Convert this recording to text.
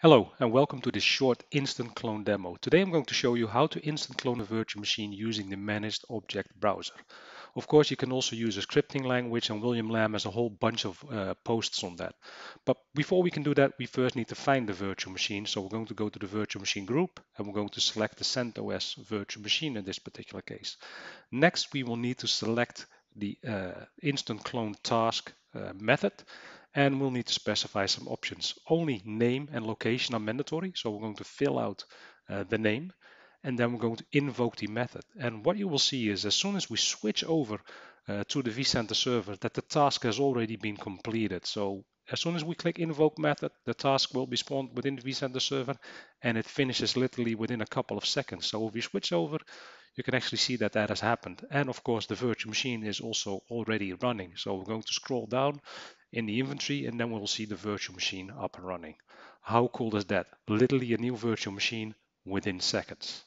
Hello and welcome to this short instant clone demo. Today I'm going to show you how to instant clone a virtual machine using the managed object browser. Of course you can also use a scripting language and William Lam has a whole bunch of uh, posts on that. But before we can do that we first need to find the virtual machine. So we're going to go to the virtual machine group and we're going to select the CentOS virtual machine in this particular case. Next we will need to select the uh, instant clone task uh, method and we'll need to specify some options. Only name and location are mandatory, so we're going to fill out uh, the name and then we're going to invoke the method. And what you will see is as soon as we switch over uh, to the vCenter server that the task has already been completed. So as soon as we click invoke method, the task will be spawned within the vCenter server and it finishes literally within a couple of seconds. So if we switch over, you can actually see that that has happened. And of course, the virtual machine is also already running. So we're going to scroll down in the inventory and then we'll see the virtual machine up and running. How cool is that? Literally a new virtual machine within seconds.